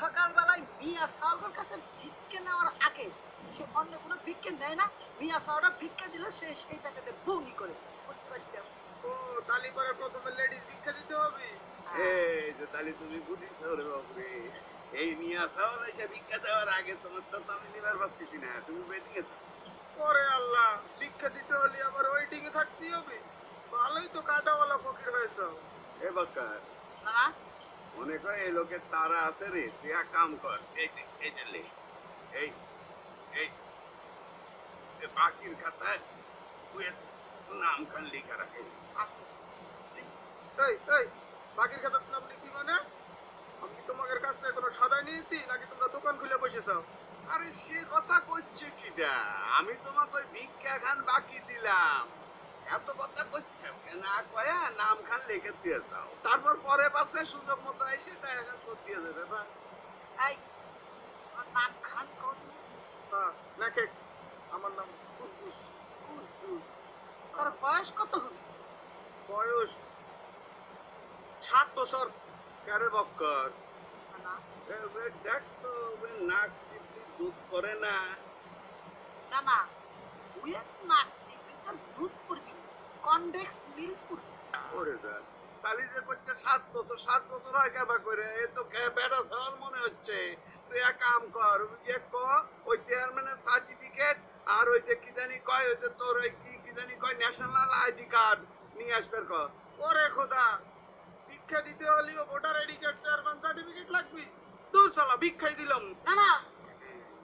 সকালবেলায় মিয়া সাহবের কাছে ভিক্ষে নেওয়ার আগে সে অন্য কোনো ভিক্ষে নেয় না। মিয়া সাহরা ভিক্ষা দিলে সে সেই টাকাতে বমি করে। বুঝতে পারছি ও তালি করে প্রথমে লেডিস ভিক্ষা দিতে হবে? এই যে তাহলে তুমি বুঝিস রে। বাবরে এই মিয়া সওয়াল এসে ভিক্ষা দেওয়ার আগে তোমার তো আমি নিবার ভাবতেছি না তুমি গেছো পরে আল্লাহ ভিক্ষা দিতে হলে আবার ওয়েটিং এ থাকতে হবে। ভালোই তো কাদাওয়ালা ফকির হয়েছ। এ বক্কা। না মনে কর এই লোকের তারা আছে রে তুই এক কাম কর। এই এই লে। এই এই। বাকির খাতায় তুই নাম খান লেখা রাখে এই এই বাকির খাতার নাম লিখি মানে? আমি তোমাদের কাছ থেকে কোনো সদাই নিয়েছি নাকি তোমরা দোকান খুলে বসেছো? আরে সে কথা করছে কিটা আমি তোমাকে ওই ভিক্ষা খান বাকি দিলাম। এত কথা করছে না কয়া নাম খান লিখে দিয়ে যাও। তারপর পরে পাশে সুযোগ মতো এসে তা এখন দিয়ে দেবে বা? এই নাম খান কোন হ্যাঁ লেখে আমার নাম কুদ্দুস কুদ্দুস তোর বয়স কত হবে? বয়স সাত বছর। কারে বক্কর? দেখ তো ওই নাক টিপলি দুধ করে না। না না উইয়ের নাক টিপে তার দুধ পড়বি কনভেক্স মিল্ক ওরে কালি যে করছে সাত বছর সাত বছর হয় কেবা করে? এ তো বেড়া সওয়াল মনে হচ্ছে। তুই এক কাম কর যে ক ওই চেয়ারম্যানের সার্টিফিকেট আর ওই যে কি জানি কয় ওই যে তোর ওই কি কি জানি কয় ন্যাশনাল আইডি কার্ড নিয়ে আসবে ক। ওরে খোদা ভিক্ষা দিতে হলেও voter I D card chairman certificate লাগবে দূর চালা ভিক্ষাই দিলাম। না না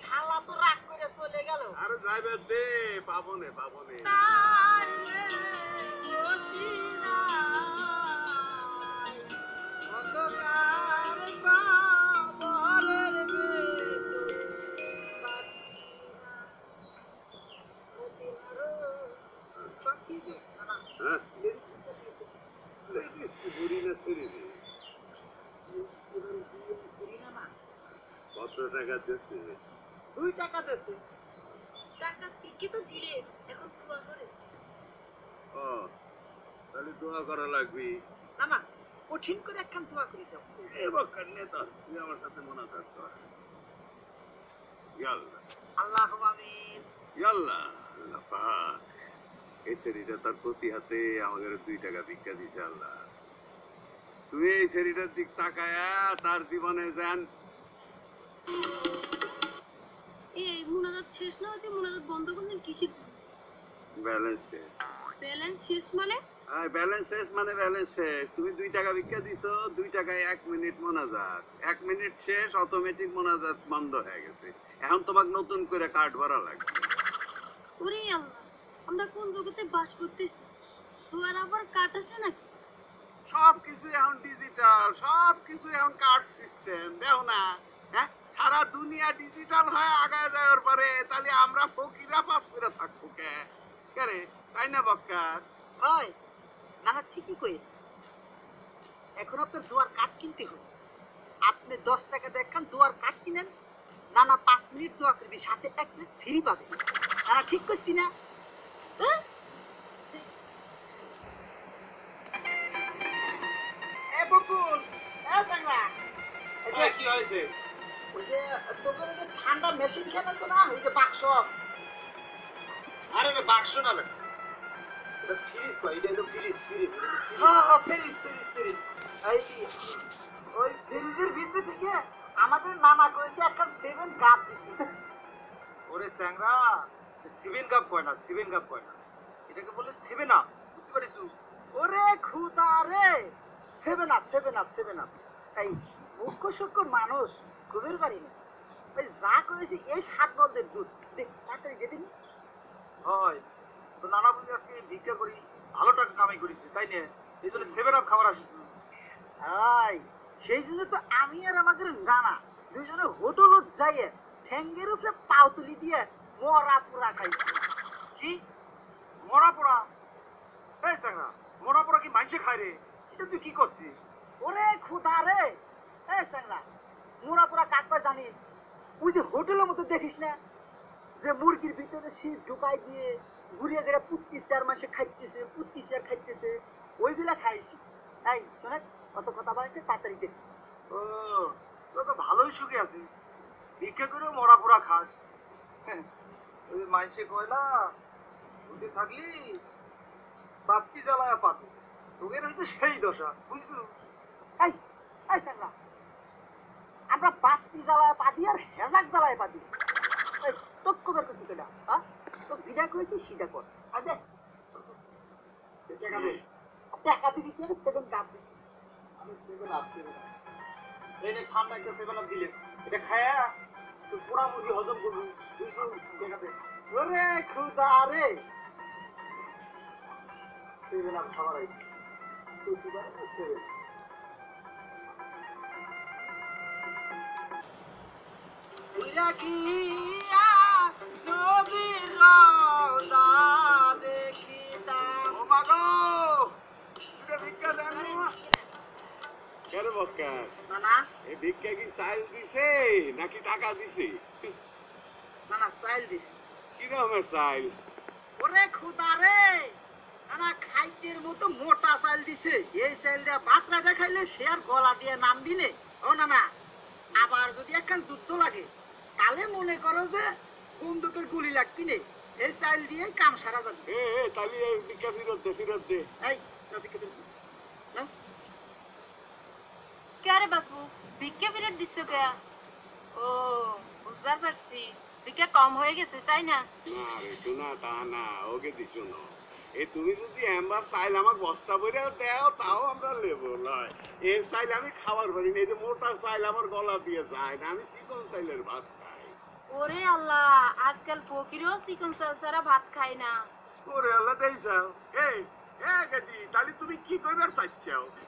শালা তো রাগ করে চলে গেল। আরে যাইবে দে পাবো নে কত টাকা দিচ্ছে দুই টাকা দেছে টাকা ঠিকই তো দিলে এখন দোয়া করে ও তাহলে দোয়া করা লাগবে। না কঠিন করে একখান দোয়া করে দাও। এ বক্কার নেতা তুই আমার সাথে মোনাজাত কর ইয়াল্লাহ। আল্লাহ আমিন। ইয়াল্লাহ আল্লাহ পাক। এই শরীরটা তার প্রতি হাতে আমাদের দুই টাকা ভিক্ষা দিছে আল্লাহ। তুই এই শরীরের দিক তাকায়া তার জীবনে যান। এই মুনাজাত শেষ না হতে মুনাজাত বন্ধ করলেন কিসের ব্যালেন্স শেষ। ব্যালেন্স শেষ মানে? ব্যালেন্স শেষ মানে ব্যালেন্স শেষ। তুমি দুই টাকা ভিক্ষা দিছো দুই টাকায় এক মিনিট মোনাজাত। এক মিনিট শেষ অটোমেটিক মোনাজাত বন্ধ হয়ে গেছে। এখন তোমাকে নতুন করে কার্ড ভরা লাগবে। ওরে আল্লাহ আমরা কোন জগতে বাস করতেছি? দুয়ার আবার কাট আছে নাকি? সব কিছু এখন ডিজিটাল সব কিছু এখন কার্ড সিস্টেম দেখো না। হ্যাঁ? সারা দুনিয়া ডিজিটাল হয়ে আগায় যাওয়ার পরে তাহলে আমরা ফকিরা পাস করে থাকব কে? কে রে? তাই না বক্কার হয় না না ঠিকই কয়েছে এখন আপনার দোয়ার কাঠ কিনতে হবে। আপনি দশ টাকা দেখেন দোয়ার কাঠ কিনেন না না পাঁচ মিনিট দোয়া করবি সাথে এক মিনিট ফ্রি পাবে না ঠিক করছি না? হ্যাঁ? এ বকুল, এ চ্যাংড়া, এই যে, কি হয়েছে? ওই যে ঠান্ডা মেশিন কেনা তো না ওই যে বাক্স। আরে বাক্স না ফ্রিজ কই এটা তো ফ্রিজ ফ্রিজ হ্যাঁ হ্যাঁ ফ্রিজ ফ্রিজ এই ওই ফ্রিজের ভিতর থেকে আমাদের নানা করেছে একটা সেভেন কাপ দিতে। ওরে স্যাংরা সেভেন কাপ কয় না সেভেন কাপ কয় না। এটাকে বলে সেভেন আপ বুঝতে পারিস ওরে খুদা রে। Seven up seven up seven up এই মুখ্য সূক্ষ্ম মানুষ খুবের বাড়ি না ওই যা করেছি এই সাত বলদের দুধ। দেখ তাড়াতাড়ি দিয়ে দিন। হয়। তো নানা বুঝি আজকে ভিক্ষা করি, ভালো টাকা কামাই করিস তাই না? এই জন্য সেভেন আপ খাবার আসিস আই সেই জন্য তো আমি আর আমাদের নানা দুজনে হোটেলত যাইয়ে ঠ্যাঙ্গের উপরে পাও দিয়ে মরা পুরা খাইছে। কি? মরা পোড়া? এই সাংরা মরা পোড়া কি মাইসে খায় রে? এটা তুই কি করছিস? ওরে খুদা রে! এই স্যাংরা মোরা পুরা কাকবা জানিস? ওই যে হোটেলের মতো দেখিস না? যে মুরগির ভিতরে শীত ঢুকাই দিয়ে ঘুরিয়ে গেড়ে পুত্তিছে আর মাসে খাইতেছে পুত্তিছে আর খাইতেছে। ওইগুলা খাইছি। এই শোনে, কত কথা বলতে তাড়াতাড়ি দে ও তো ভালোই সুখে আছিস ভিক্ষা করেও মরা পোড়া খাস। ওই মাইসে কয়লা ওতে থাকলি বাপ্তি জ্বালায় পাবি। তোদের হচ্ছে সেই দশা, বুঝছ? এই এই স্যাংরা আমরা বাতি জ্বালায় পাদি আর হেজাক জ্বালায় পাদি এই তোর কবের করছি কেটা হ্যাঁ? তো যেটা কইছি সেটা কর। আচ্ছা টাকা দে। টাকা দিবি কি সেকেন্ড কাপ দিবি আমি সেভেন আপ সেভেন আপ ঠান্ডা একটা সেভেন আপ দিলে। এটা খায়া তুই পোড়া মুরগি হজম করবি। বুঝছ টাকা দে। ওরে খুদা রে। সেভেন আপ খাবার আইছে। তুই কি বারে সেভেন উইরা ভিক্ষা কি চাল দিছে নাকি টাকা দিছে? না না চাইল দিস কি রকমের চাল ওরে খুদা রে না খাইতের মতো মোটা চাল দিছে। এই চাল দিয়া ভাত রাজা খাইলে সে আর গলা দিয়ে নাম ও না না আবার যদি একখান যুদ্ধ লাগে তাহলে মনে করো যে বন্দুকের গুলি লাগবি নে। এই চাল দিয়ে কাম সারা যাবে। এ এ তাহলে এই ভিক্ষা ফিরত দে ফিরত দে। এই। নাও। কে বাপু? ভিক্ষা বিরাট দিচ্ছ কে? ও বুঝবার পারছি। ভিক্ষা কম হয়ে গেছে তাই না? না রে শোনা তা না ওকে দিছ না। এ তুমি যদি এমবার চাইল আমার বস্তা বইরে দেও তাও আমরা নেব নয় এর চাইল আমি খাবার পারি না এই যে মোটা চাইল আমার গলা দিয়ে যায় না আমি চিকন চাইলের ভাত ওরে আল্লাহ আজকাল ফকিরও চিকন চাল ছাড়া ভাত খায় না। ওরে আল্লাহ দেইছাও এই এ গেদি তাহলে তুমি কি করবার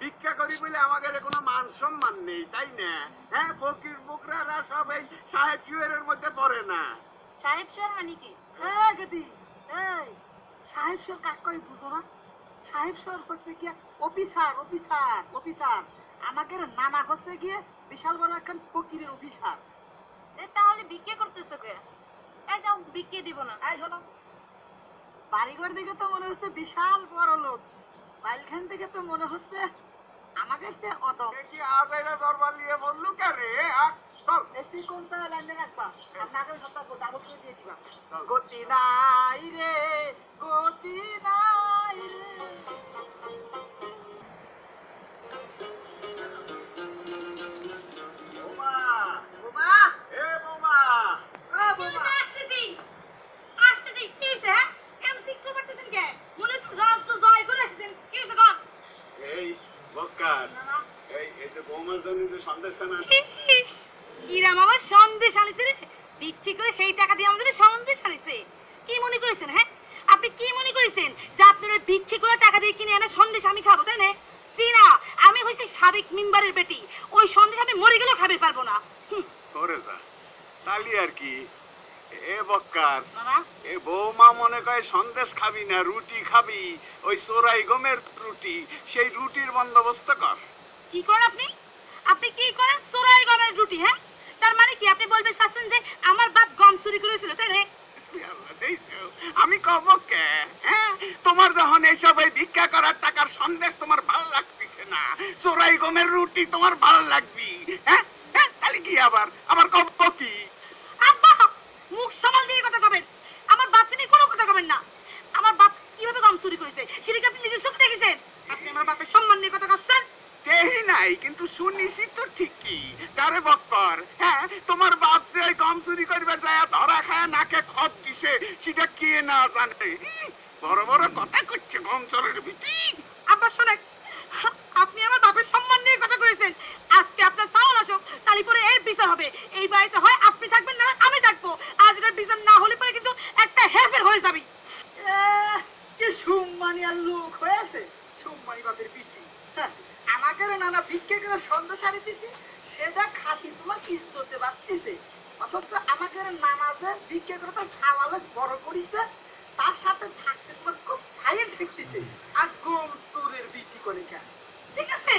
ভিক্ষা করি বলে আমাদের কোনো মান সম্মান নেই তাই না? হ্যাঁ ফকির বুকরারা সব এই সাহেব মধ্যে পড়ে না। সাহেব সর মানে কি? এই গেদি এই সাহেব সর কাক কই বুঝো না? সাহেব সর হচ্ছে গিয়ে অফিসার অফিসার অফিসার। আমাদের নানা হচ্ছে গিয়ে বিশাল বড় একখান ফকিরের অফিসার। তাহলে ভিক্ষা করতেছ কে? এই যাও ভিক্ষা দিব না। এই শোনো বাড়িঘর দেখে তো মনে হচ্ছে বিশাল বড় লোক। বাইলখান থেকে তো মনে হচ্ছে আমাকে অদম দেখি আজ এরা দরবার নিয়ে বললু কে রে? আ, চল। এসি কোনটা লাইনে রাখবা? আপনাকে সপ্তাহ ডাবল করে দিয়ে দিবা। গতি নাই রে গতি নাই রে। না এই এই বৌমার জন্য যে সন্দেশটা না কিরাম আমার সন্দেশ আনিছে রে? বিক্রি করে সেই টাকা দিয়ে আমাদের সন্দেশ আনিছে। কি মনে করেছেন হ্যাঁ? আপনি কি মনে করেছেন যে আপনার ওই বিক্রি করে টাকা দিয়ে কিনে এনে সন্দেশ আমি খাব তাই না? জি না আমি হয়েছি সাবেক মিম্বারের বেটি। ওই সন্দেশ আমি মরে গেলেও খাবে পারব না। হুম, যা। তালি আর কি? এ বক্কার না না এ বৌমা মনে করে সন্দেশ খাবি না রুটি খাবি ওই চোরাই গমের রুটি সেই রুটির বন্দোবস্ত কর। কি করেন আপনি? আপনি কি করেন? চোরাই গমের রুটি হ্যাঁ? তার মানে কি? আপনি বলবেন চাচ্ছেন যে আমার বাপ গম চুরি করেছিল তাই না আমি কব কে হ্যাঁ? তোমার যখন এইসব এই ভিক্ষা করার টাকার সন্দেশ তোমার ভালো লাগতেছে না চোরাই গমের রুটি তোমার ভালো লাগবি হ্যাঁ? হ্যাঁ তাহলে কি আবার? আবার কব কি আব্বা মুখ সামাল দিয়ে কথা কবেন আমার বাপ নিয়ে কোনো কথা কবেন না আমার বাপ কীভাবে গম চুরি করেছে সেটা কি আপনি নিজের চোখে দেখেছেন? আপনি আমার বাপের সম্মান নিয়ে কথা করছেন দেহি নাই কিন্তু শুনিছি তো ঠিকই। তারে বক্কর হ্যাঁ তোমার বাপ যে কম চুরি করবে যায় ধরা খায় নাকে খত দিছে সেটা কে না জানে? বড় বড় কথা করছে গম চোরের আব্বা শোনেন আপনি আমার বাপের সম্মান নিয়ে কথা কয়েছেন আজকে আপনার সাউল আসুক তাহলে পরে এর বিচার হবে এই বাড়িতে হয় আপনি থাকবেন না আমি থাকব আজ এটার বিচার না হলে পরে কিন্তু একটা হেফের হয়ে যাবে এহ, কি সম্মানী আর লোক হয়েছে সম্মানী বাপের পিটি হ্যাঁ, আমাকে নানা ভিক্ষে করে সন্দেশ আনি দিছি সেটা খাতি তোমার ইজ্জতে বাঁচতেছে অথচ যে ভিক্ষা করে তো বড় করিছে, তার সাথে থাকতে তোমার খুব ভাইয়ের ঠেকতেছে আর গম চুরের বিক্রি করে ঠিক আছে?